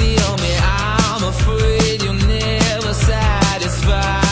steal me. I'm afraid you'll never satisfy.